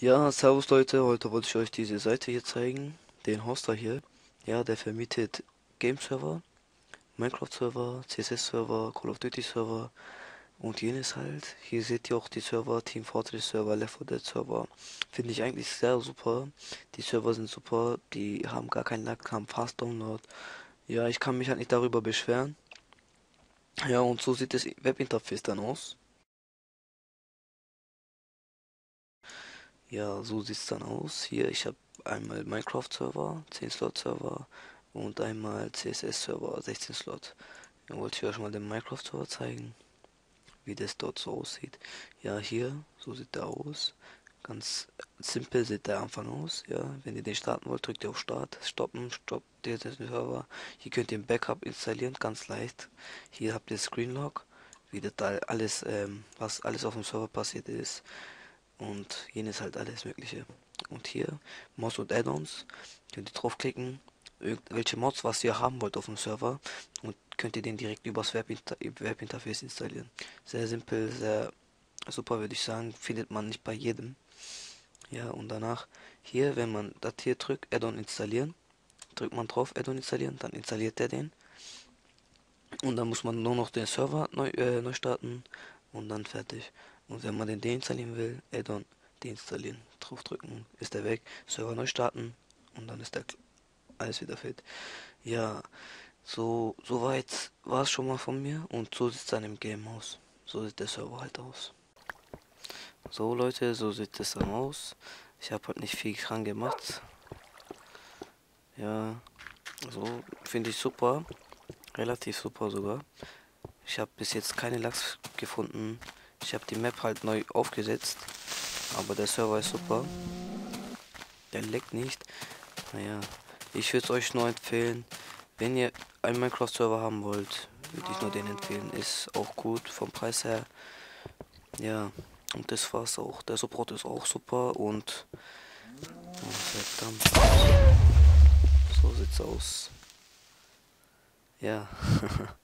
Ja, servus Leute, heute wollte ich euch diese Seite hier zeigen, den Hoster hier. Ja, der vermietet Game-Server, Minecraft-Server, CSS-Server, Call of Duty-Server und jenes halt. Hier seht ihr auch die Server, Team Fortress-Server, Left 4 Dead-Server. Finde ich eigentlich sehr super. Die Server sind super, die haben gar keinen Lag, haben Fast Download. Ja, ich kann mich halt nicht darüber beschweren. Ja, und so sieht das Webinterface dann aus. Ja, so sieht's dann aus. Hier, ich habe einmal Minecraft-Server, 10 Slot-Server und einmal CSS-Server, 16 Slot. Dann wollte ich euch mal den Minecraft-Server zeigen, wie das dort so aussieht. Ja, hier, so sieht der aus. Ganz simpel sieht der Anfang aus. Ja, wenn ihr den starten wollt, drückt ihr auf Start, stoppen, stoppt den Server. Hier könnt ihr ein Backup installieren, ganz leicht. Hier habt ihr Screenlog, wie das da alles, ähm, was alles auf dem Server passiert ist und jenes halt alles mögliche. Und hier Mods und Add-ons, könnt ihr draufklicken, welche Mods, was ihr haben wollt auf dem Server und könnt ihr den direkt übers Webinter Webinterface installieren. Sehr simpel, sehr super würde ich sagen, findet man nicht bei jedem. Ja, und danach hier, wenn man das hier drückt, Add-on installieren, drückt man drauf, Add-on installieren, dann installiert er den. Und dann muss man nur noch den Server neu, äh, neu starten und dann fertig. Und wenn man den deinstallieren will, Addon deinstallieren, draufdrücken, ist er weg, Server neu starten und dann ist der alles wieder fit. Ja, so soweit war es schon mal von mir und so sieht es dann im Game aus. So sieht der Server halt aus. So Leute, so sieht es dann aus. Ich habe halt nicht viel dran gemacht. Ja, so finde ich super. Relativ super sogar. Ich habe bis jetzt keine Lachs gefunden. Ich habe die Map halt neu aufgesetzt. Aber der Server ist super. Der leckt nicht. Naja, ich würde es euch nur empfehlen, wenn ihr einen Minecraft-Server haben wollt, würde ich nur den empfehlen. Ist auch gut vom Preis her. Ja, und das war's auch. Der Support ist auch super und oh, verdammt. So sieht's aus. Ja.